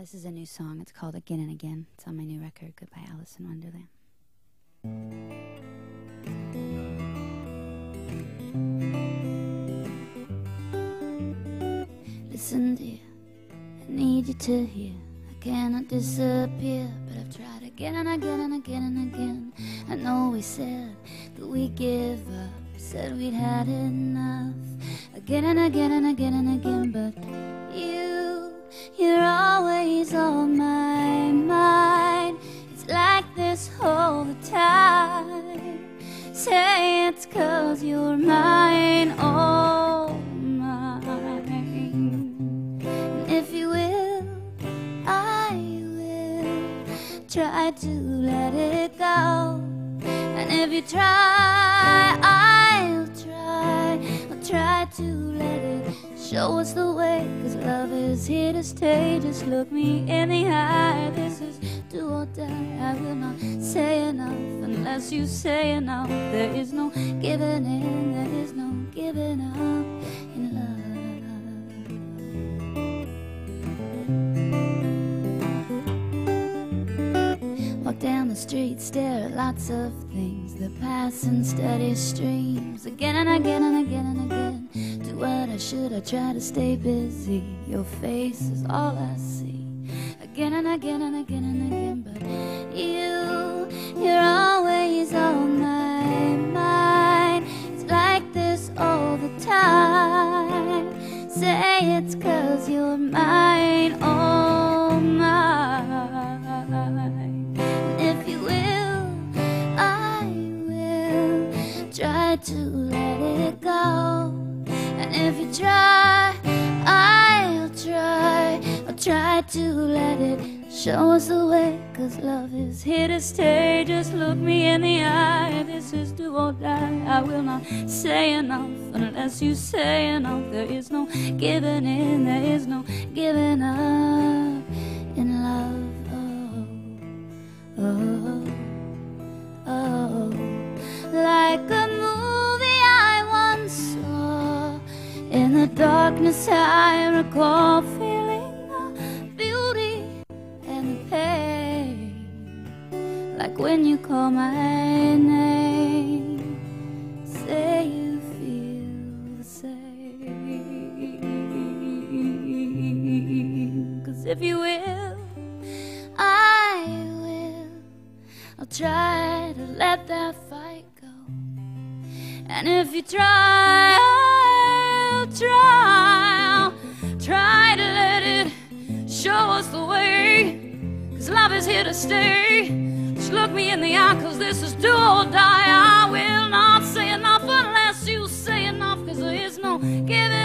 this is a new song. It's called Again and Again. It's on my new record, Goodbye Alice in Wonderland. Listen, dear, I need you to hear. I cannot disappear, but I've tried again and again and again and again. I know we said that we give up, said we'd had enough. Again and again and again and again, but all the time. Say it's cause you're mine, oh mine. And if you will, I will try to let it go. And if you try, I'll try. I'll try to let it show us the way. Cause love is here to stay. Just look me in the eye. This is do or die. I will not say enough unless you say enough. There is no giving in, there is no giving up in love. Walk down the street, stare at lots of things that pass in steady streams again and again and again and again. Do what I should, I try to stay busy. Your face is all I see again and again and again and again. But you, you're always on my mind. It's like this all the time. Say it's cause you're mine, oh mine. And if you will, I will try to let it go. And if you try, try. To let it show us the way. Cause love is here to stay. Just look me in the eye. This is do or die. I will not say enough unless you say enough. There is no giving in, there is no giving up in love. Oh, oh, oh. Like a movie I once saw. In the darkness, I recall feeling when you call my name, say you feel the same. Cause if you will, I will. I'll try to let that fight go. And if you try, I'll try. I'll try to let it show us the way. Cause love is here to stay. Look me in the eye, cause this is do or die. I will not say enough unless you say enough, cause there is no giving